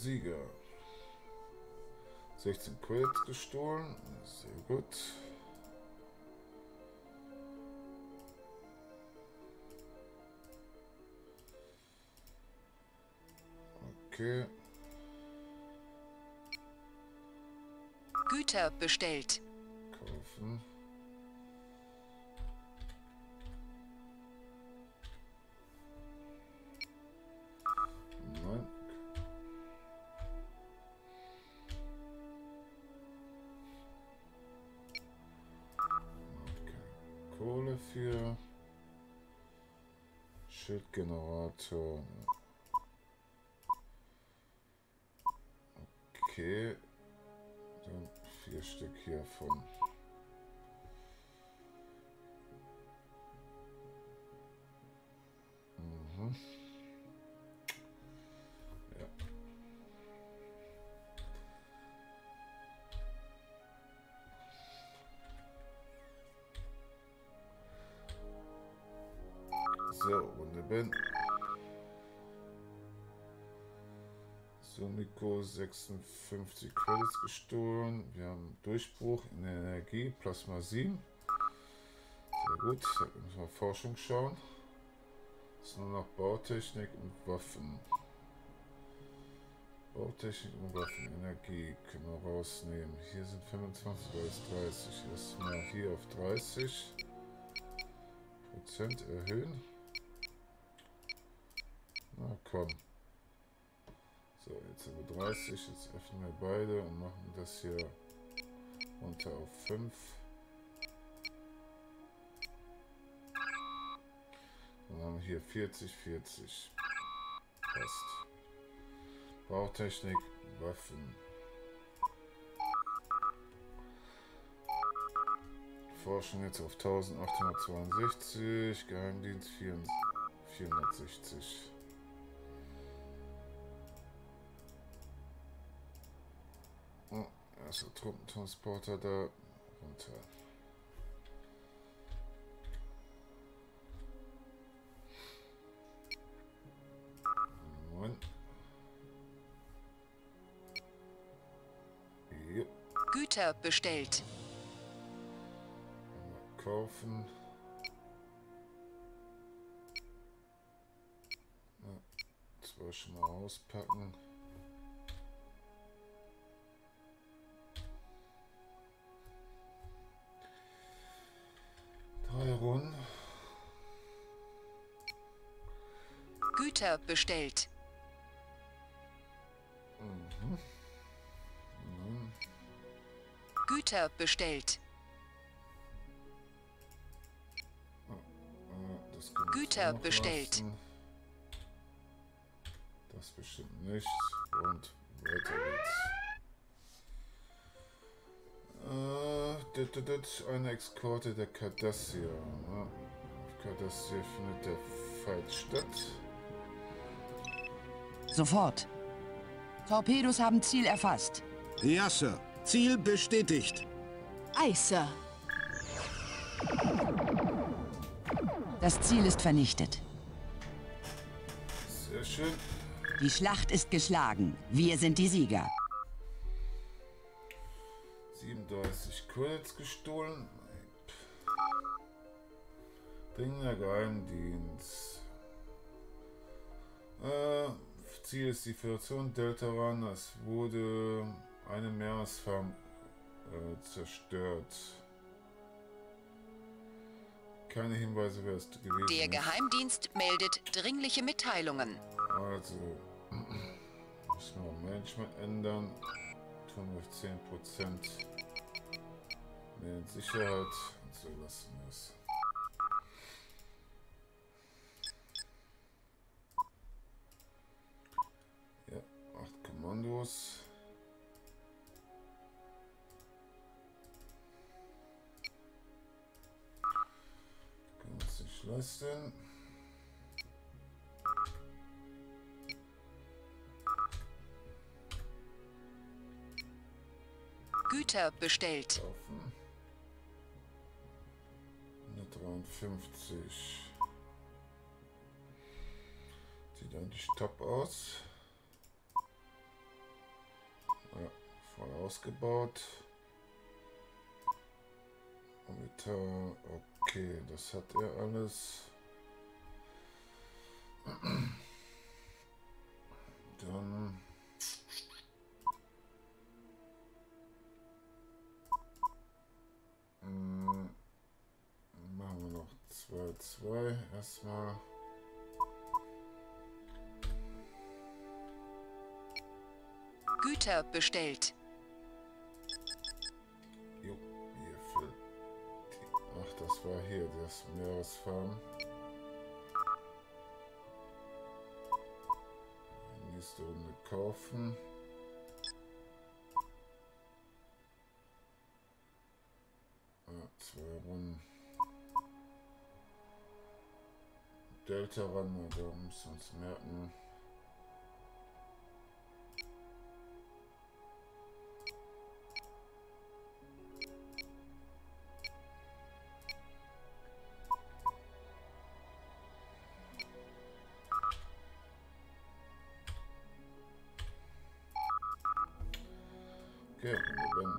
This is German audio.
Sieger. 16 Credits gestohlen. Sehr gut. Okay. Güter bestellt. Kaufen. Kohle für Schildgenerator. Okay. Dann vier Stück hiervon. So, Runde Ben. Sumiko 56 Credits gestohlen. Wir haben Durchbruch in der Energie, Plasma 7. Sehr gut, da müssen wir Forschung schauen. Es ist nur noch Bautechnik und Waffen. Bautechnik und Waffen, Energie können wir rausnehmen. Hier sind 25, da ist 30. Erstmal hier auf 30 Prozent erhöhen. Na komm. So, jetzt haben wir 30. Jetzt öffnen wir beide und machen das hier runter auf 5. Dann haben wir hier 40, 40. Passt. Bautechnik, Waffen. Forschung jetzt auf 1862, Geheimdienst 460. Erster Truppentransporter da runter. Güter bestellt. Kaufen. Ja, zwei schon mal auspacken. Güter bestellt. Güter bestellt. Ah, Das können wir Güter bestellt. lassen. Das bestimmt nicht. Und weiter geht's. Äh, eine Exkorte der Cardassia. Ja, auf Cardassia findet der Fight statt. Sofort. Torpedos haben Ziel erfasst. Ja, Sir. Ziel bestätigt. Ei, Sir. Das Ziel ist vernichtet. Sehr schön. Die Schlacht ist geschlagen. Wir sind die Sieger. 37 Credits gestohlen. Dringender Geheimdienst. Ziel ist die Föderation Deltaran. Es wurde eine Meeresfarm äh, zerstört. Keine Hinweise, wer es gewesen Der ist. Geheimdienst meldet dringliche Mitteilungen. Also, müssen wir Management ändern. Tun wir 10% mehr in Sicherheit. Und so lassen wir es. Kommandos. Können wir uns nicht leisten. Güter bestellt. Kaufen. 153. Sieht eigentlich top aus. Voll ausgebaut. Okay, das hat er alles. Dann mm, machen wir noch 2, 2 erstmal. Güter bestellt. Das war hier das Meeresfarm. Nächste Runde kaufen. Ah, zwei Runden. Delta ran, da müssen wir uns merken. Okay, wenn